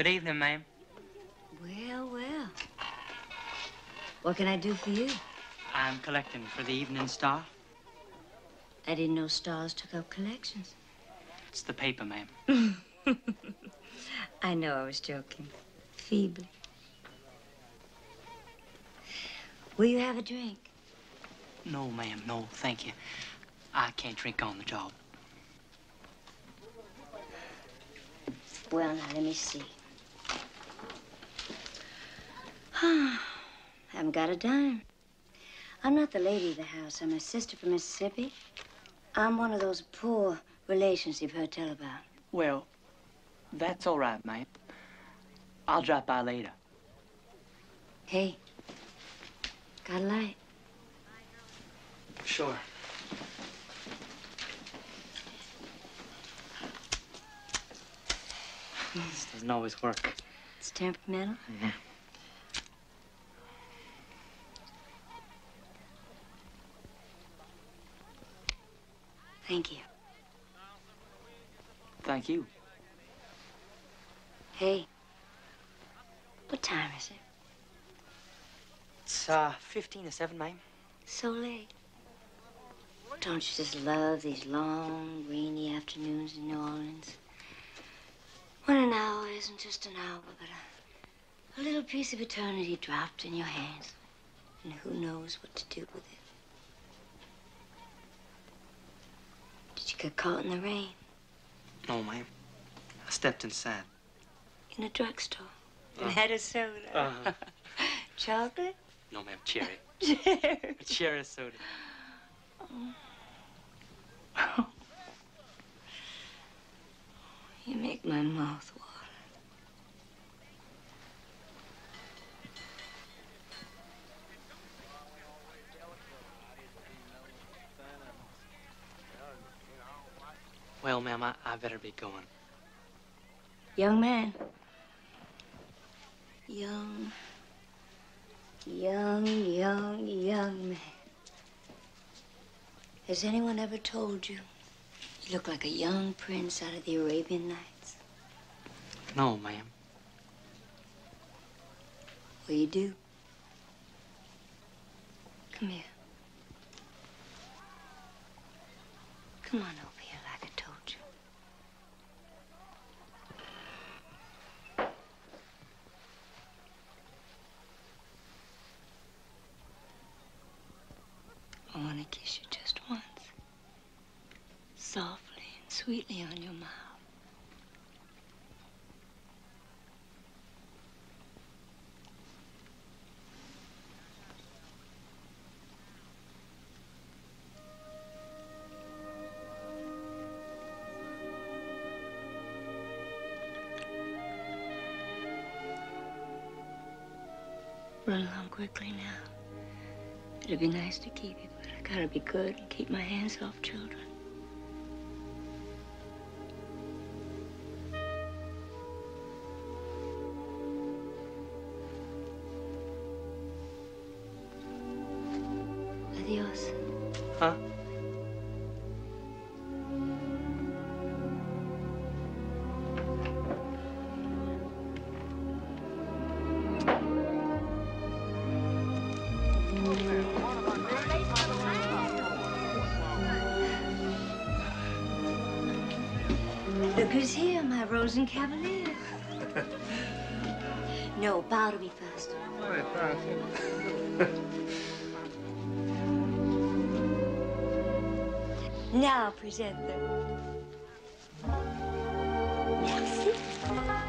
Good evening, ma'am. Well, well. What can I do for you? I'm collecting for the Evening Star. I didn't know stars took up collections. It's the paper, ma'am. I know I was joking. Feebly. Will you have a drink? No, ma'am, no, thank you. I can't drink on the job. Well, now, let me see. I haven't got a dime. I'm not the lady of the house. I'm a sister from Mississippi. I'm one of those poor relations you've heard tell about. Well, that's all right, ma'am. I'll drop by later. Hey, got a light? Sure. Hmm. This doesn't always work. It's temperamental. Yeah. Mm-hmm. Thank you. Thank you. Hey, what time is it? It's, uh, 15 to 7, ma'am. So late. Don't you just love these long, rainy afternoons in New Orleans? When an hour isn't just an hour, but a, a little piece of eternity dropped in your hands. And who knows what to do with it? Did you get caught in the rain? No, ma'am. I stepped inside. In a drugstore? Uh. And had a soda? Uh-huh. Chocolate? No, ma'am, cherry. Cherry. A cherry soda. You make my mouth water. Well, ma'am, I, I better be going. Young man. Young, young, young, young man. Has anyone ever told you you look like a young prince out of the Arabian Nights? No, ma'am. Well, you do. Come here. Come on over here like I told you. I want to kiss you just once. Softly and sweetly on your mouth. Run along quickly now. It'd be nice to keep you, but I gotta be good and keep my hands off children. Huh? Look who's here, my Rosenkavalier. no, bow to me first. Now present them. Merci.